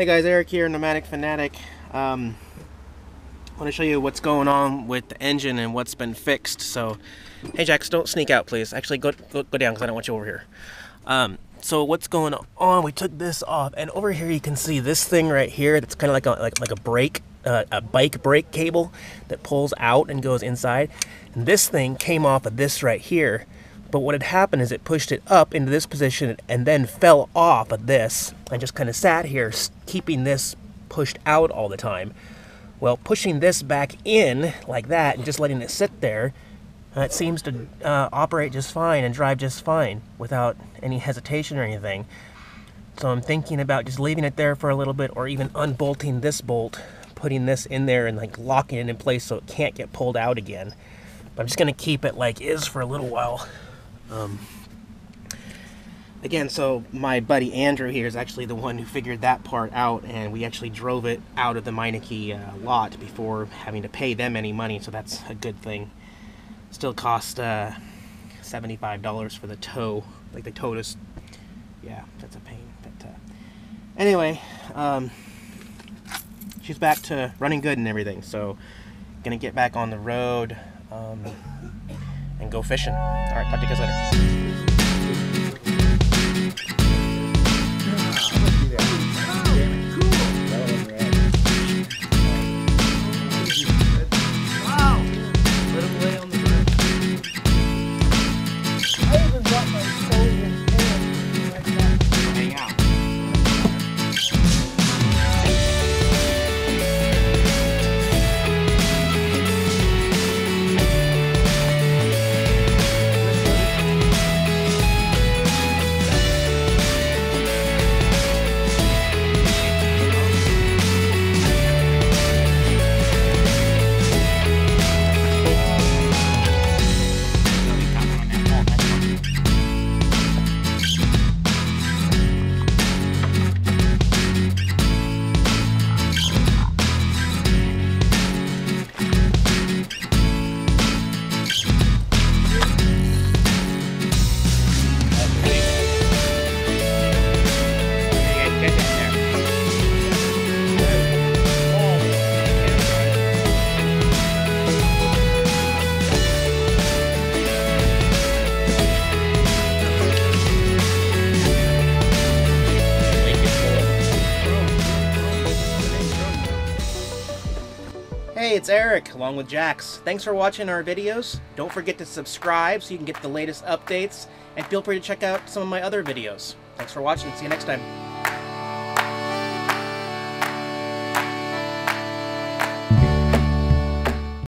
Hey guys, Eric here, Nomadic Fanatic. Um, I want to show you what's going on with the engine and what's been fixed. So, hey Jax, don't sneak out, please. Actually, go go, go down because I don't want you over here. Um, so what's going on? We took this off, and over here you can see this thing right here. That's kind of like a like like a brake, uh, a bike brake cable that pulls out and goes inside. And this thing came off of this right here. But what had happened is it pushed it up into this position and then fell off of this and just kind of sat here, keeping this pushed out all the time. Well, pushing this back in like that and just letting it sit there, uh, it seems to uh, operate just fine and drive just fine without any hesitation or anything. So I'm thinking about just leaving it there for a little bit or even unbolting this bolt, putting this in there and like locking it in place so it can't get pulled out again. But I'm just going to keep it like is for a little while. Um, again, so my buddy Andrew here is actually the one who figured that part out, and we actually drove it out of the Meineke uh, lot before having to pay them any money, so that's a good thing. Still cost uh, $75 for the tow. Like, they towed us. Yeah, that's a pain. But uh, anyway, um, she's back to running good and everything, so gonna get back on the road. Um, and go fishing. All right, talk to you guys later. Hey, it's Eric, along with Jax. Thanks for watching our videos. Don't forget to subscribe so you can get the latest updates, and feel free to check out some of my other videos. Thanks for watching. See you next time.